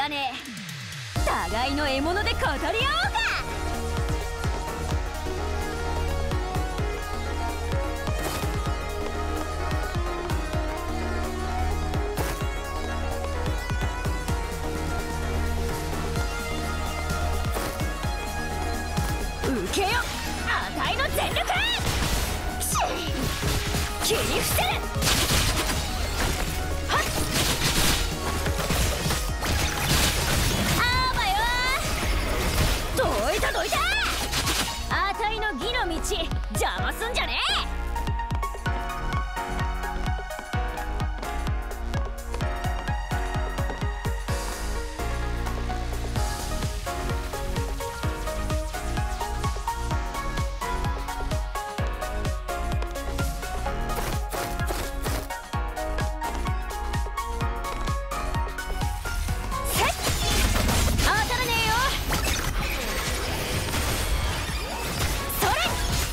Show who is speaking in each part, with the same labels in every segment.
Speaker 1: がねえ。互いの獲物で語り合おうか。受けよ。あたいの全力。切り伏せる。の義の道邪魔すんじゃねえ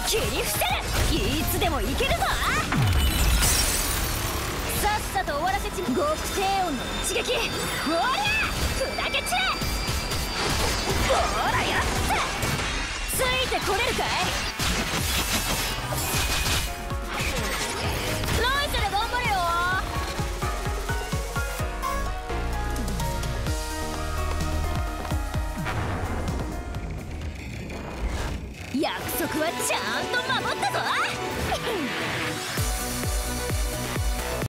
Speaker 1: 切り伏せる。いつでもいけるぞ。さっさと終わらせちま極低音の一撃。おりゃ砕け散れ。ほらやったついてこれるかい？約束はちゃんと守ったぞ。